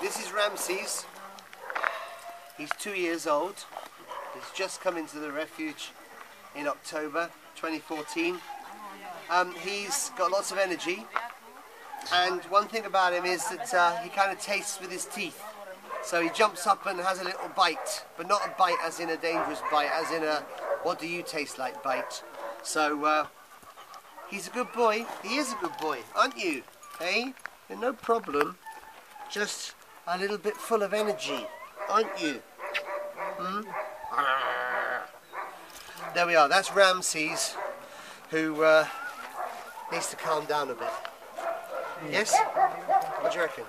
This is Ramses. He's two years old. He's just come into the refuge in October 2014. Um, he's got lots of energy, and one thing about him is that uh, he kind of tastes with his teeth. So he jumps up and has a little bite, but not a bite as in a dangerous bite, as in a what do you taste like bite. So uh, he's a good boy. He is a good boy, aren't you? Hey, You're no problem. Just a little bit full of energy, aren't you? Hmm? There we are. That's Ramses, who uh, needs to calm down a bit. Yes? What do you reckon?